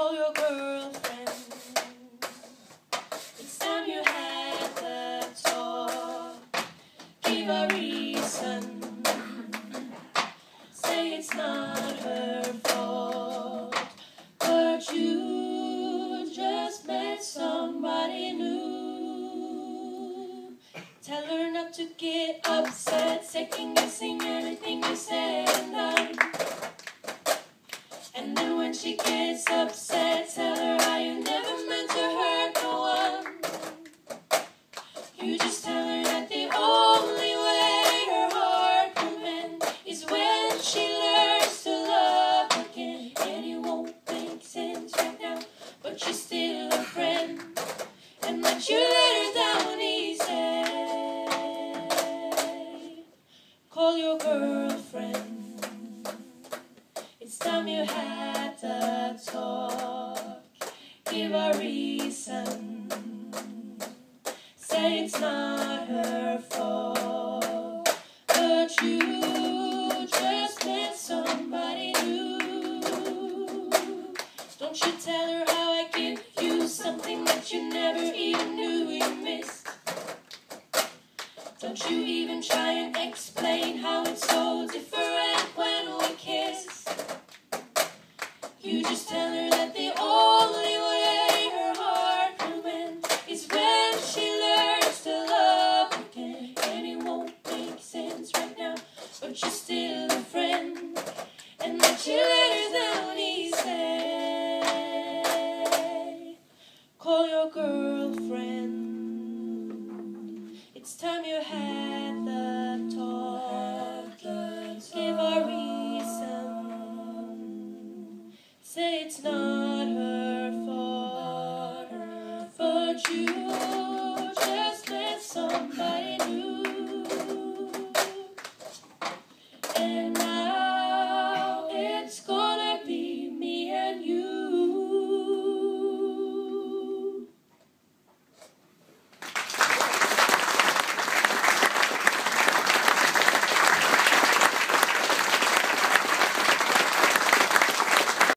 call your girlfriend. It's time you had the talk. Give a reason. Say it's not her fault, but you just met somebody new. Tell her not to get upset, second guessing everything you said and done. And then when she upset, tell her how you never meant to hurt no one. You just tell her that the only way her heart can mend is when she learns to love again. And it won't make sense right now, but she's still a friend. And that you Give a reason. Say it's not her fault, but you just somebody new. Don't you tell her how I give you something that you never even knew you missed. Don't you even try and explain how it's so different when we kiss. You just tell her that the only you're still a friend. And that you let her down easy. Call your girlfriend. It's time you had the talk. Give a reason. Say it's not her fault, but you